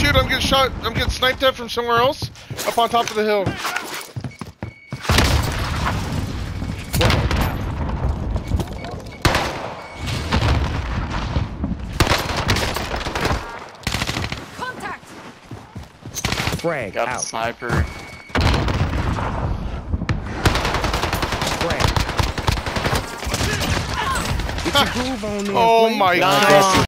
Shoot! I'm getting shot. I'm getting sniped at from somewhere else. Up on top of the hill. Contact! Frag Got out. sniper. Frag. Oh my god.